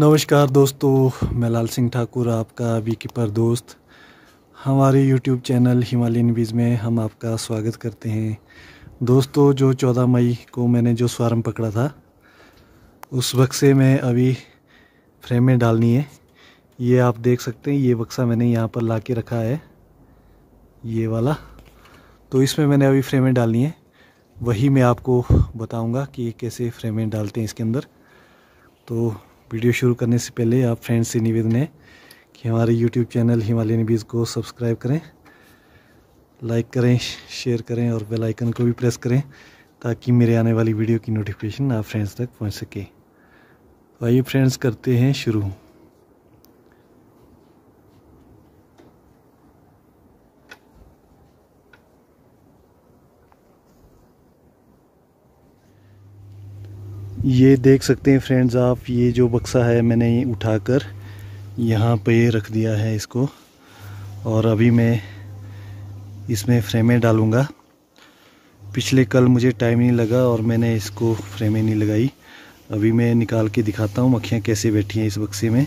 नमस्कार दोस्तों, मैं लाल सिंह ठाकुर, आपका बी कीपर दोस्त। हमारे यूट्यूब चैनल हिमालयन बीज में हम आपका स्वागत करते हैं। दोस्तों, जो 14 मई को मैंने जो स्वारम पकड़ा था, उस बक्से में अभी फ्रेम में डालनी है। ये आप देख सकते हैं, ये बक्सा मैंने यहाँ पर ला के रखा है, ये वाला। तो इसमें मैंने अभी फ्रेमें डालनी है। वही मैं आपको बताऊँगा कि कैसे फ्रेमें डालते हैं इसके अंदर। तो वीडियो शुरू करने से पहले आप फ्रेंड्स से निवेदन है कि हमारे यूट्यूब चैनल हिमालयन बीज को सब्सक्राइब करें लाइक करें शेयर करें और बेल आइकन को भी प्रेस करें ताकि मेरे आने वाली वीडियो की नोटिफिकेशन आप फ्रेंड्स तक पहुँच सके। तो आइए फ्रेंड्स करते हैं शुरू। ये देख सकते हैं फ्रेंड्स आप, ये जो बक्सा है मैंने उठाकर यहाँ पे रख दिया है इसको। और अभी मैं इसमें फ्रेमें डालूँगा। पिछले कल मुझे टाइम नहीं लगा और मैंने इसको फ्रेमें नहीं लगाई। अभी मैं निकाल के दिखाता हूँ मक्खियाँ कैसे बैठी हैं इस बक्से में।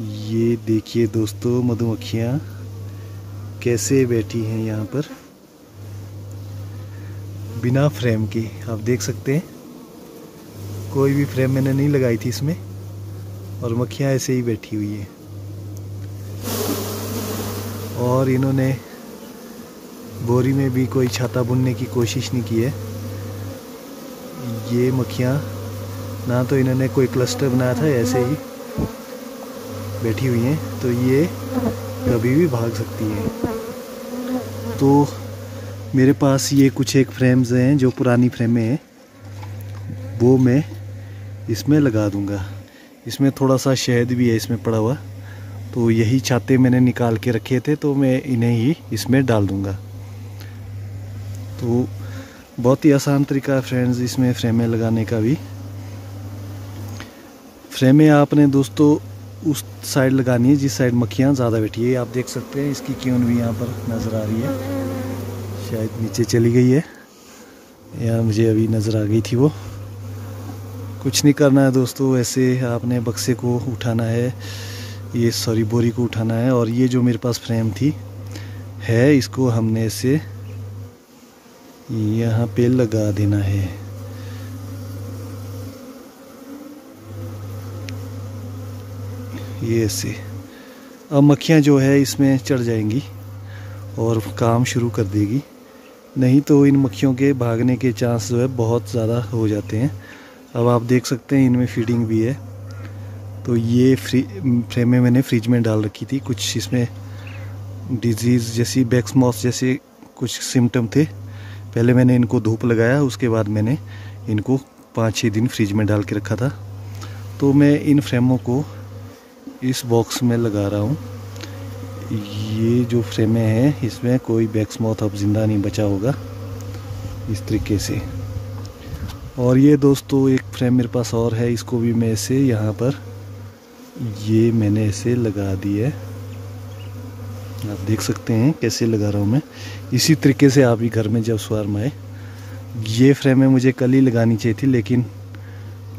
ये देखिए दोस्तों मधुमक्खियाँ कैसे बैठी हैं यहाँ पर। बिना फ्रेम के, आप देख सकते हैं। कोई भी फ्रेम मैंने नहीं लगाई थी इसमें और मक्खियाँ ऐसे ही बैठी हुई हैं। और इन्होंने बोरी में भी कोई छाता बुनने की कोशिश नहीं की है। ये मक्खियाँ ना तो इन्होंने कोई क्लस्टर बनाया था, ऐसे ही बैठी हुई हैं। तो ये कभी भी भाग सकती हैं। तो मेरे पास ये कुछ एक फ्रेम्स हैं जो पुरानी फ्रेमें हैं। वो मैं इसमें लगा दूँगा। इसमें थोड़ा सा शहद भी है इसमें पड़ा हुआ। तो यही छाते मैंने निकाल के रखे थे तो मैं इन्हें ही इसमें डाल दूँगा। तो बहुत ही आसान तरीका है फ्रेंड्स इसमें फ्रेमें लगाने का भी। फ्रेमें आपने दोस्तों, उस साइड लगानी है, जिस साइड मक्खियाँ ज़्यादा बैठी है। आप देख सकते हैं, इसकी क्यून भी यहाँ पर नज़र आ रही है। शायद नीचे चली गई है। यहाँ मुझे अभी नज़र आ गई थी वो। कुछ नहीं करना है दोस्तों, ऐसे आपने बक्से को उठाना है, ये सॉरी बोरी को उठाना है और ये जो मेरे पास फ्रेम थी, है इसको हमने ऐसे यहाँ पे लगा देना है। ये ऐसे। अब मक्खियाँ जो है इसमें चढ़ जाएँगी और काम शुरू कर देगी। नहीं तो इन मक्खियों के भागने के चांस जो है बहुत ज़्यादा हो जाते हैं। अब आप देख सकते हैं, इनमें फीडिंग भी है। तो ये फ्री फ्रेम मैंने फ्रिज में डाल रखी थी। कुछ इसमें डिज़ीज़ जैसी बैक्समॉस जैसे कुछ सिम्टम थे। पहले मैंने इनको धूप लगाया, उसके बाद मैंने इनको पाँच छः दिन फ्रिज में डाल के रखा था। तो मैं इन फ्रेमों को इस बॉक्स में लगा रहा हूँ। ये जो फ्रेमें हैं, इसमें कोई बैक्समॉथ अब ज़िंदा नहीं बचा होगा। इस तरीके से। और ये दोस्तों एक फ्रेम मेरे पास और है, इसको भी मैं ऐसे यहाँ पर, ये मैंने ऐसे लगा दी है। आप देख सकते हैं कैसे लगा रहा हूँ मैं। इसी तरीके से आप ही घर में जब स्वार आए, ये फ्रेम है मुझे कल ही लगानी चाहिए थी, लेकिन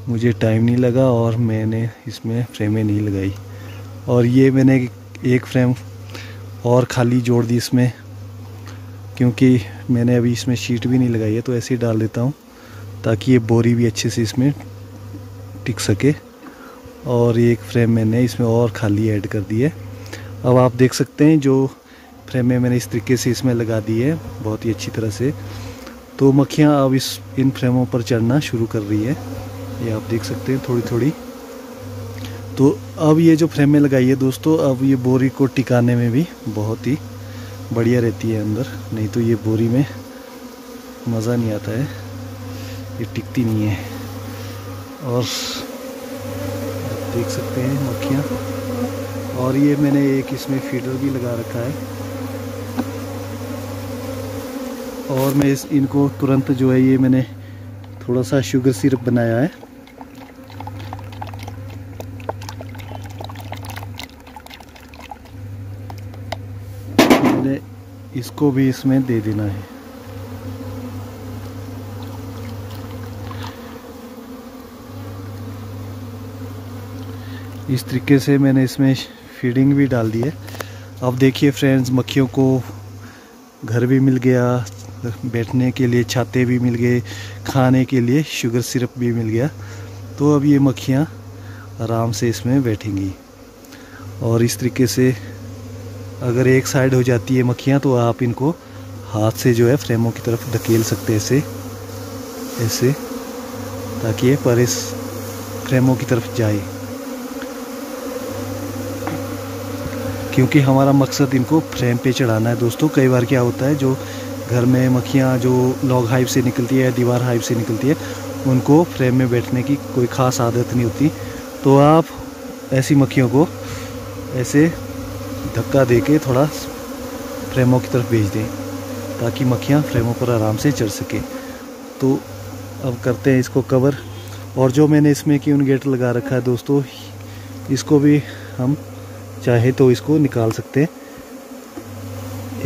मुझे टाइम नहीं लगा और मैंने इसमें फ्रेमें नहीं लगाई। और ये मैंने एक फ्रेम और खाली जोड़ दी इसमें, क्योंकि मैंने अभी इसमें शीट भी नहीं लगाई है तो ऐसे ही डाल देता हूँ। ताकि ये बोरी भी अच्छे से इसमें टिक सके। और ये एक फ्रेम मैंने इसमें और खाली ऐड कर दी है। अब आप देख सकते हैं जो फ्रेम में मैंने इस तरीके से इसमें लगा दी है, बहुत ही अच्छी तरह से। तो मक्खियाँ अब इस, इन फ्रेमों पर चढ़ना शुरू कर रही है। ये आप देख सकते हैं थोड़ी थोड़ी तो अब ये जो फ्रेमें लगाई है दोस्तों, अब ये बोरी को टिकाने में भी बहुत ही बढ़िया रहती है अंदर। नहीं तो ये बोरी में मज़ा नहीं आता है। ये टिकती नहीं है। और देख सकते हैं मक्खियाँ। और ये मैंने एक इसमें फीडर भी लगा रखा है। और मैं इस, इनको तुरंत जो है ये मैंने थोड़ा सा शुगर सिरप बनाया है। मैंने इसको भी इसमें दे देना है। इस तरीके से मैंने इसमें फीडिंग भी डाल दी है। अब देखिए फ्रेंड्स मक्खियों को घर भी मिल गया, बैठने के लिए छाते भी मिल गए, खाने के लिए शुगर सिरप भी मिल गया। तो अब ये मक्खियाँ आराम से इसमें बैठेंगी। और इस तरीके से अगर एक साइड हो जाती है मक्खियाँ तो आप इनको हाथ से जो है फ्रेमों की तरफ़ धकेल सकते हैं ऐसे ऐसे, ताकि ये पर इस फ्रेमों की तरफ़ जाए। क्योंकि हमारा मकसद इनको फ्रेम पे चढ़ाना है। दोस्तों, कई बार क्या होता है, जो घर में मक्खियाँ, जो लॉग हाइव से निकलती है दीवार हाइव से निकलती है, उनको फ्रेम में बैठने की कोई ख़ास आदत नहीं होती। तो आप ऐसी मक्खियों को ऐसे धक्का दे के थोड़ा फ्रेमों की तरफ़ भेज दें, ताकि मक्खियाँ फ्रेमों पर आराम से चढ़ सके। तो अब करते हैं इसको कवर और जो मैंने इसमें क्यून गेट लगा रखा है दोस्तों, इसको भी हम चाहे तो इसको निकाल सकते हैं।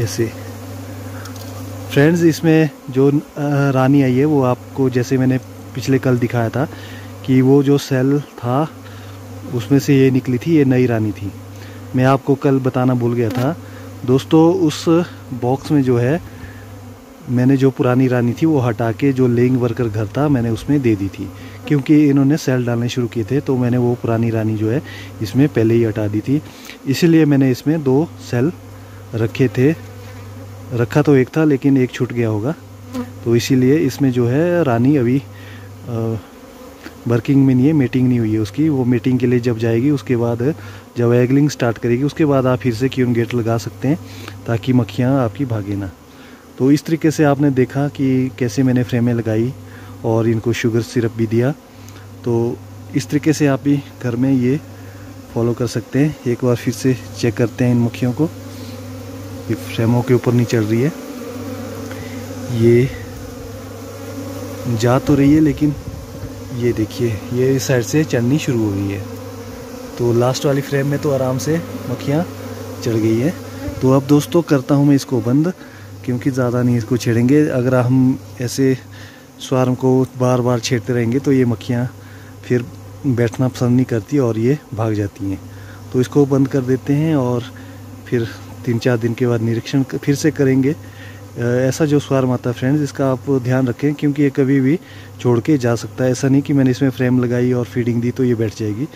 ऐसे। फ्रेंड्स, इसमें जो रानी आई है, वो आपको जैसे मैंने पिछले कल दिखाया था कि वो जो सेल था, उसमें से ये निकली थी, ये नई रानी थी। मैं आपको कल बताना भूल गया था। दोस्तों, उस बॉक्स में जो है, मैंने जो पुरानी रानी थी, वो हटा के जो लेंग वर्कर घर था, मैंने उसमें दे दी थी। क्योंकि इन्होंने सेल डालने शुरू किए थे तो मैंने वो पुरानी रानी जो है, इसमें पहले ही हटा दी थी। इसीलिए मैंने इसमें दो सेल रखे थे। रखा तो एक था, लेकिन एक छूट गया होगा। तो इसीलिए इसमें जो है, रानी अभी वर्किंग में नहीं है मीटिंग नहीं हुई है उसकी। वो मीटिंग के लिए जब जाएगी, उसके बाद, जब एगलिंग स्टार्ट करेगी, उसके बाद आप फिर से क्यून गेट लगा सकते हैं, ताकि मक्खियाँ आपकी भागे ना। तो इस तरीके से आपने देखा कि कैसे मैंने फ्रेमें लगाई और इनको शुगर सिरप भी दिया। तो इस तरीके से आप भी घर में ये फॉलो कर सकते हैं। एक बार फिर से चेक करते हैं इन मक्खियों को। ये फ्रेमों के ऊपर नहीं चढ़ रही है। ये जा तो रही है, लेकिन ये देखिए, ये इस साइड से चढ़नी शुरू हो गई है। तो लास्ट वाली फ्रेम में तो आराम से मक्खियाँ चढ़ गई है। तो अब दोस्तों करता हूँ मैं इसको बंद, क्योंकि ज़्यादा नहीं इसको छेड़ेंगे। अगर हम ऐसे स्वार्म को बार बार छेड़ते रहेंगे तो ये मक्खियाँ फिर बैठना पसंद नहीं करती और ये भाग जाती हैं। तो इसको बंद कर देते हैं और फिर तीन चार दिन के बाद निरीक्षण फिर से करेंगे। ऐसा जो स्वार्म आता है फ्रेंड्स, इसका आप ध्यान रखें क्योंकि ये कभी भी छोड़ के जा सकता है। ऐसा नहीं कि मैंने इसमें फ्रेम लगाई और फीडिंग दी तो ये बैठ जाएगी।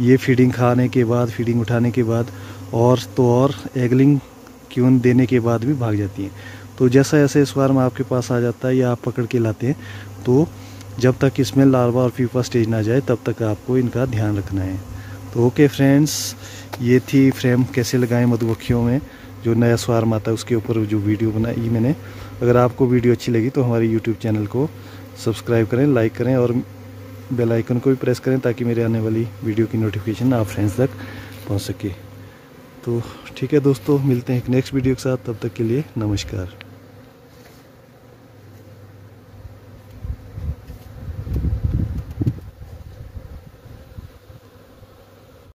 ये फीडिंग खाने के बाद, फीडिंग उठाने के बाद और तो और एगलिंग क्यून देने के बाद भी भाग जाती हैं। तो जैसा ऐसे स्वार्म आपके पास आ जाता है या आप पकड़ के लाते हैं तो जब तक इसमें लार्वा और पीपा स्टेज ना जाए, तब तक आपको इनका ध्यान रखना है। तो ओके फ्रेंड्स ये थी फ्रेम कैसे लगाएँ मधुमक्खियों में, जो नया स्वार्म आता है, उसके ऊपर जो वीडियो बनाई मैंने। अगर आपको वीडियो अच्छी लगी तो हमारे यूट्यूब चैनल को सब्सक्राइब करें लाइक करें और बेल आइकन को भी प्रेस करें, ताकि मेरे आने वाली वीडियो की नोटिफिकेशन आप फ्रेंड्स तक पहुँच सके। तो ठीक है दोस्तों, मिलते हैं एक नेक्स्ट वीडियो के साथ, तब तक के लिए नमस्कार।